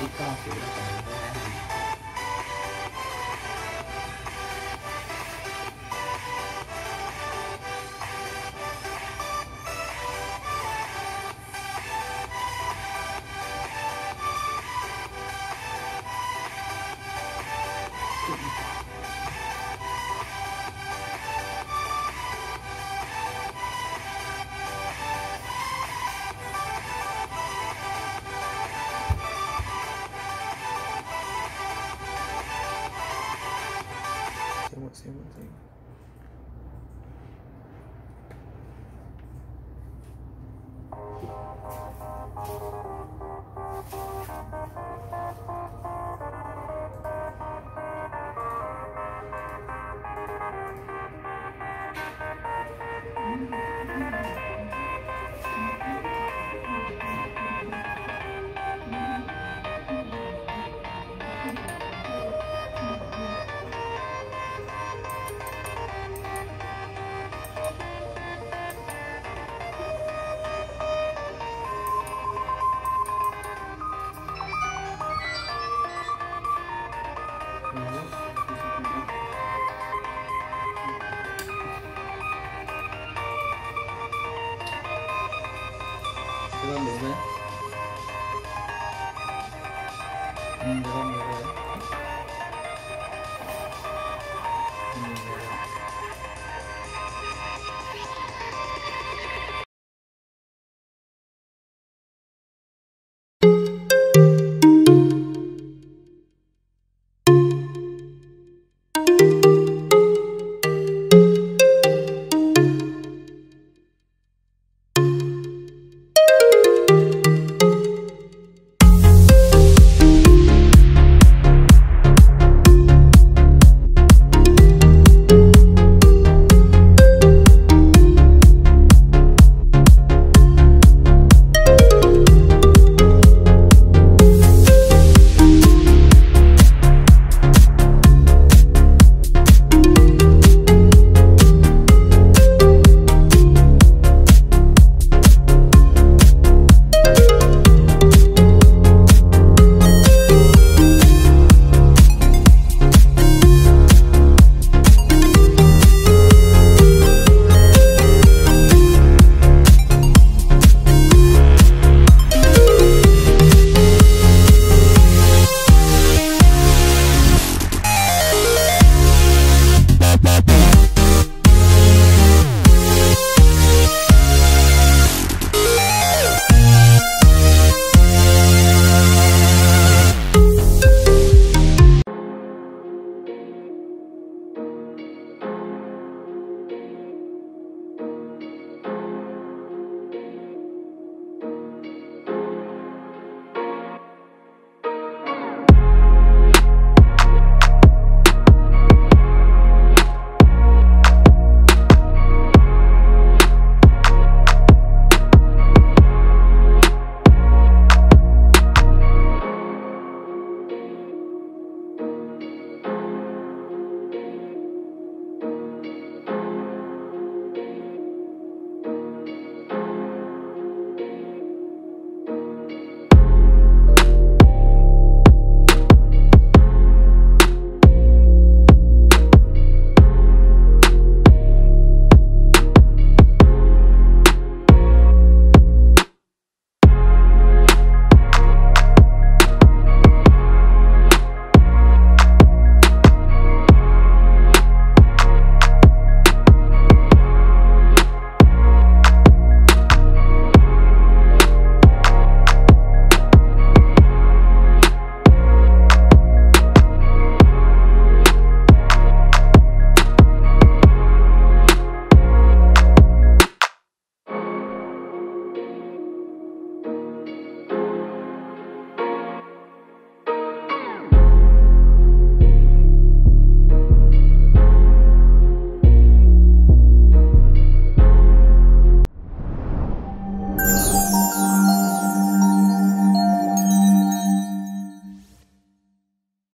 被炸死了 something. lan bizde. Hmm, devam ediyor. Hmm.